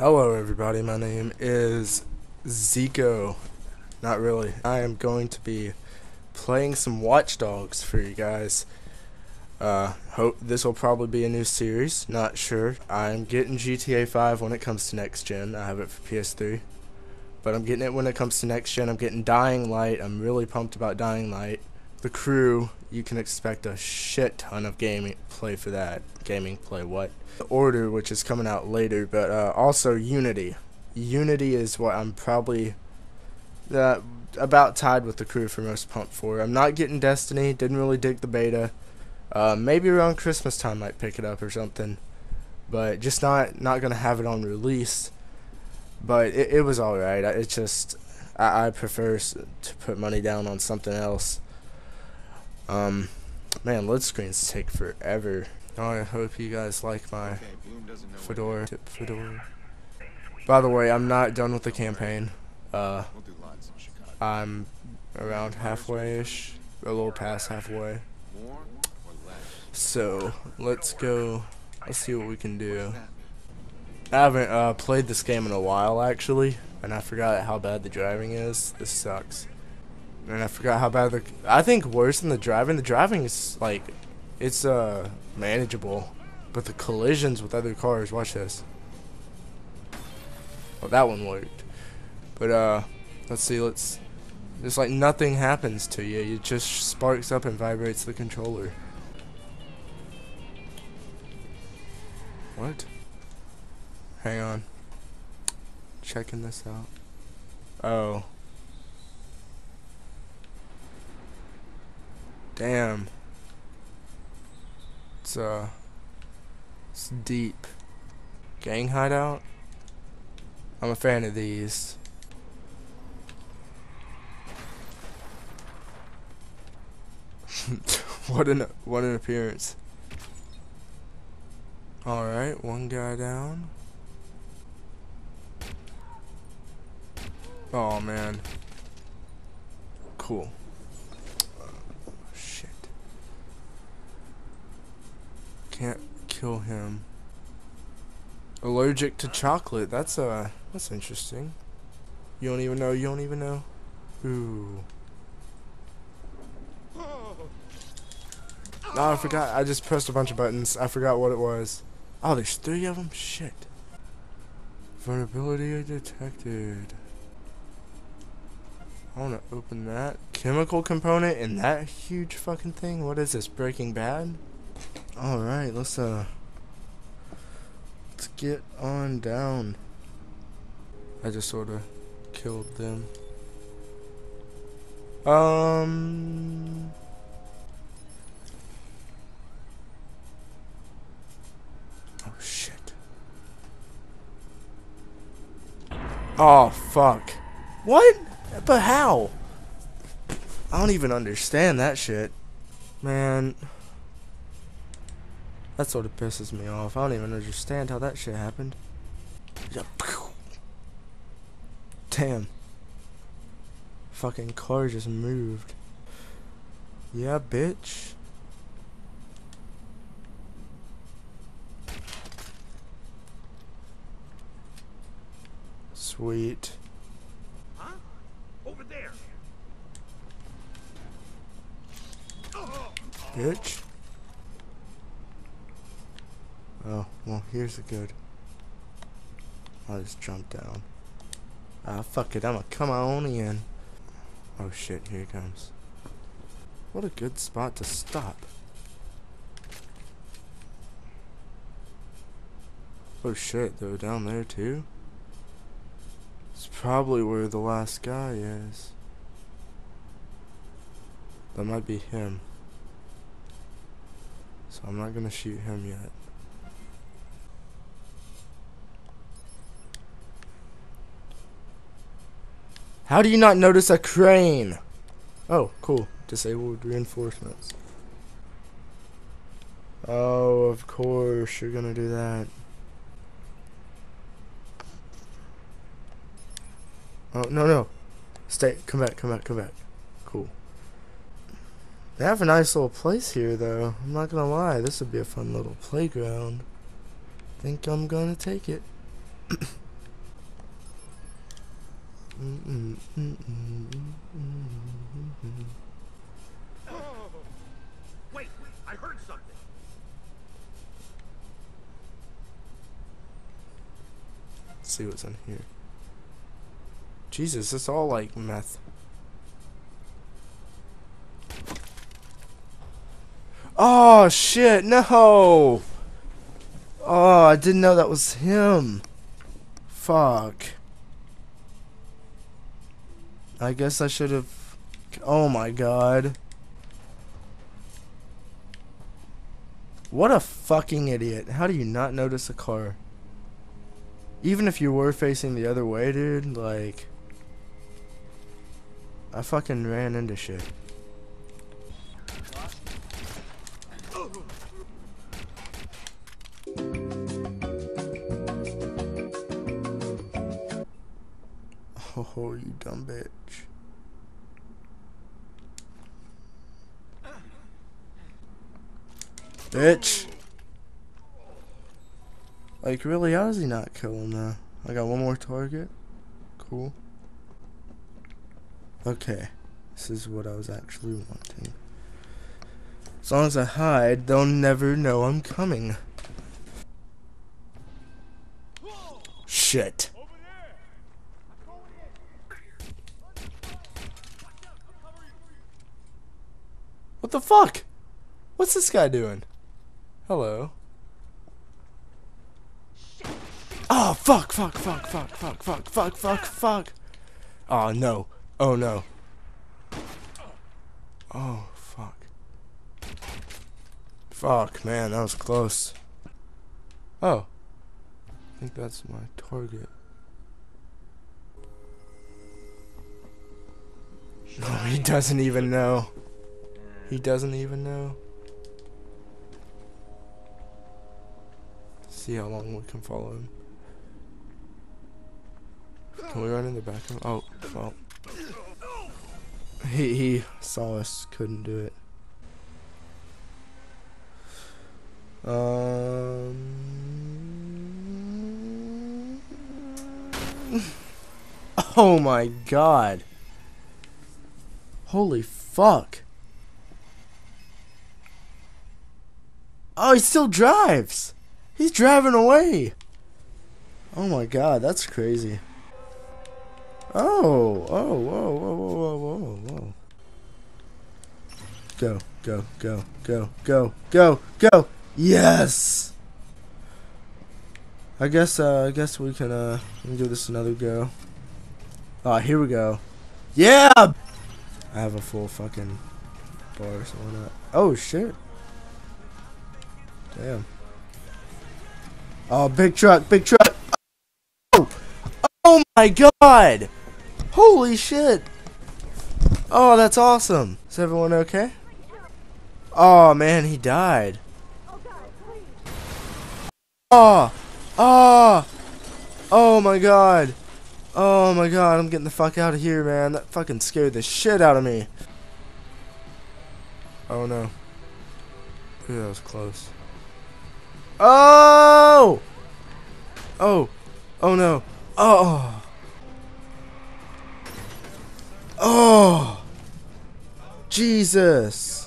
Hello everybody, my name is Zeko. Not really. I am going to be playing some Watch Dogs for you guys. Uh, hope this will probably be a new series, not sure. I'm getting GTA 5 when it comes to next gen. I have it for PS3. But I'm getting it when it comes to next gen. I'm getting Dying Light. I'm really pumped about Dying Light. The crew, you can expect a shit ton of gaming play for that. Gaming play, what? The Order, which is coming out later, but uh, also Unity. Unity is what I'm probably uh, about tied with the crew for most pumped for. I'm not getting Destiny. Didn't really dig the beta. Uh, maybe around Christmas time might pick it up or something, but just not not gonna have it on release. But it, it was all right. It's just I, I prefer to put money down on something else. Um, man, load screens take forever. I hope you guys like my fedora tip fedora. By the way, I'm not done with the campaign. Uh, I'm around halfway-ish, a little past halfway. So let's go. Let's see what we can do. I haven't uh, played this game in a while actually, and I forgot how bad the driving is. This sucks. And I forgot how bad the. I think worse than the driving. The driving is like, it's uh manageable, but the collisions with other cars. Watch this. Oh, that one worked. But uh, let's see. Let's. It's like nothing happens to you. It just sparks up and vibrates the controller. What? Hang on. Checking this out. Oh. Damn. It's uh it's deep. Gang hideout? I'm a fan of these. what an what an appearance. Alright, one guy down. Oh man. Cool. shit. Can't kill him. Allergic to chocolate. That's uh that's interesting. You don't even know, you don't even know. Ooh. Oh, I forgot. I just pressed a bunch of buttons. I forgot what it was. Oh, there's three of them? Shit. Vulnerability detected. I want to open that. Chemical component in that huge fucking thing? What is this, Breaking Bad? Alright, let's, uh... Let's get on down. I just sort of killed them. Um... Oh, shit. Oh fuck. What? But how? I don't even understand that shit. Man. That sort of pisses me off. I don't even understand how that shit happened. Damn. Fucking car just moved. Yeah, bitch. Sweet. Huh? Over there. Bitch. Oh, well, here's a good. I'll just jump down. Ah, fuck it, I'ma come on in. Oh shit, here he comes. What a good spot to stop. Oh shit, they're down there too? It's probably where the last guy is. That might be him. So I'm not gonna shoot him yet. How do you not notice a crane? Oh, cool. Disabled reinforcements. Oh, of course you're gonna do that. Oh, no, no. Stay. Come back, come back, come back. Cool. They have a nice little place here, though. I'm not gonna lie. This would be a fun little playground. Think I'm gonna take it. Wait, I heard something. Let's see what's in here. Jesus, it's all like meth. Oh shit, no! Oh, I didn't know that was him. Fuck. I guess I should have. Oh my god. What a fucking idiot. How do you not notice a car? Even if you were facing the other way, dude, like. I fucking ran into shit. Oh, you dumb bitch. Bitch. Like, really, how does he not kill him now? I got one more target. Cool. Okay. This is what I was actually wanting. As long as I hide, they'll never know I'm coming. Shit. What the fuck? What's this guy doing? Hello. Oh, fuck, fuck, fuck, fuck, fuck, fuck, fuck, fuck, fuck. Oh, no. Oh, no. Oh, fuck. Fuck, man, that was close. Oh. I think that's my target. No, he doesn't even know. He doesn't even know. See how long we can follow him. Can we run in the back of him? Oh, well. He, he saw us, couldn't do it. Um. Oh my god. Holy fuck. Oh, he still drives. He's driving away. Oh my god, that's crazy. Oh, oh, whoa, whoa, whoa, whoa, whoa, whoa. Go, go, go, go, go, go, go. Yes. I guess, uh, I guess we can, uh, we do this another go. Ah, here we go. Yeah. I have a full fucking bar, so why not? Oh shit. Damn. Oh, big truck, big truck. Oh, oh my god. Holy shit. Oh, that's awesome. Is everyone okay? Oh man, he died. Oh, oh, oh my god. Oh my god, I'm getting the fuck out of here, man. That fucking scared the shit out of me. Oh no. Ooh, that was close. Oh! Oh. Oh no. Oh. Oh. Jesus.